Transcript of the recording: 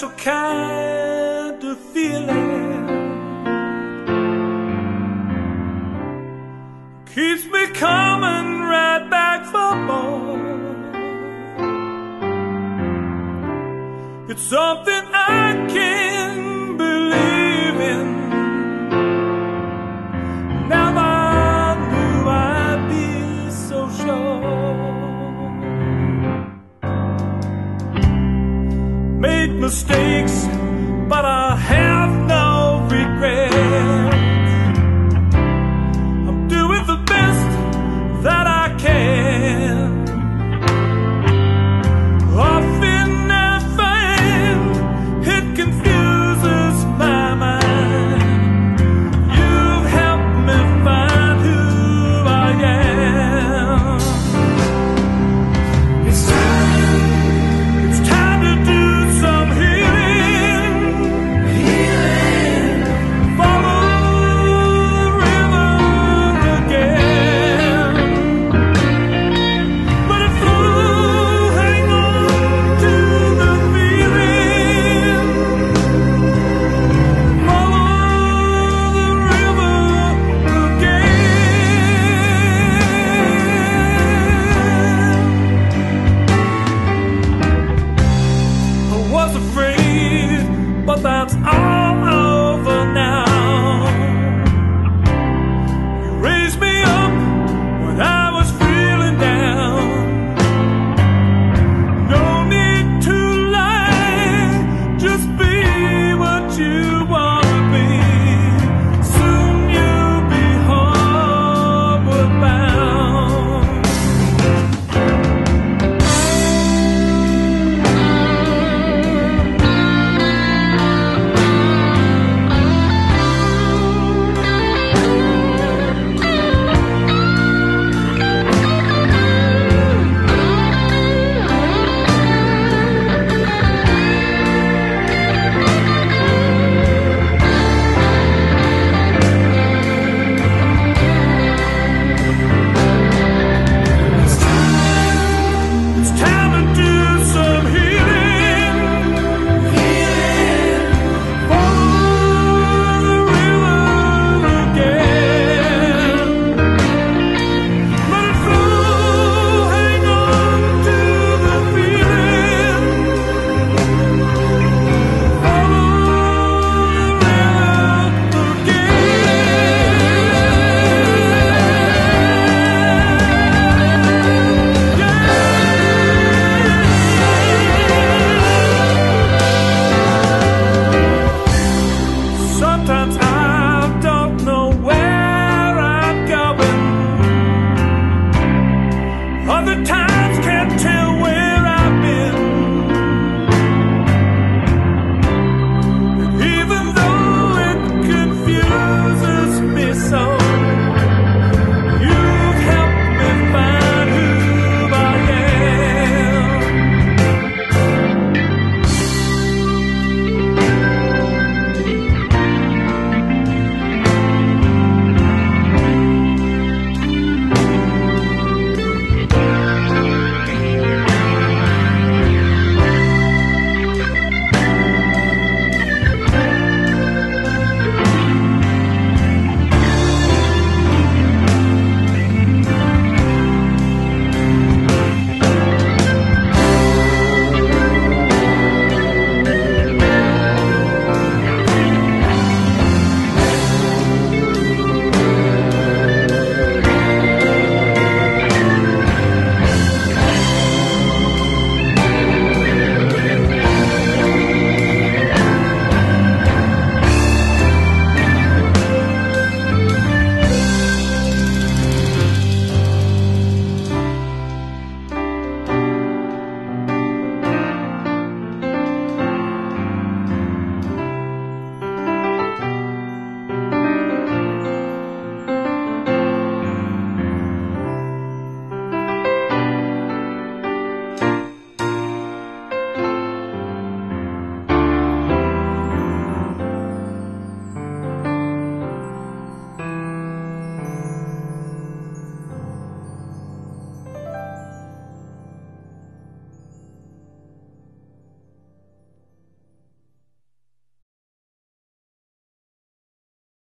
special kind of feeling keeps me coming right back for more. It's something I can't. other times can't tell.